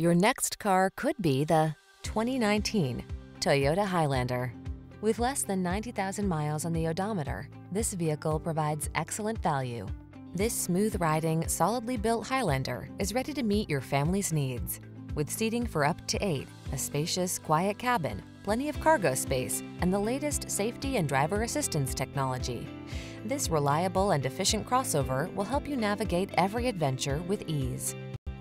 Your next car could be the 2019 Toyota Highlander. With less than 90,000 miles on the odometer, this vehicle provides excellent value. This smooth-riding, solidly built Highlander is ready to meet your family's needs. With seating for up to eight, a spacious, quiet cabin, plenty of cargo space, and the latest safety and driver assistance technology. This reliable and efficient crossover will help you navigate every adventure with ease.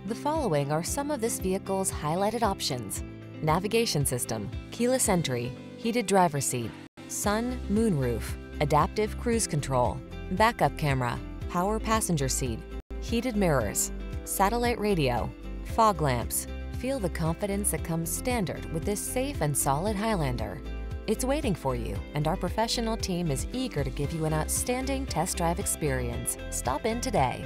The following are some of this vehicle's highlighted options. Navigation system, keyless entry, heated driver seat, sun, moonroof, adaptive cruise control, backup camera, power passenger seat, heated mirrors, satellite radio, fog lamps. Feel the confidence that comes standard with this safe and solid Highlander. It's waiting for you, and our professional team is eager to give you an outstanding test drive experience. Stop in today.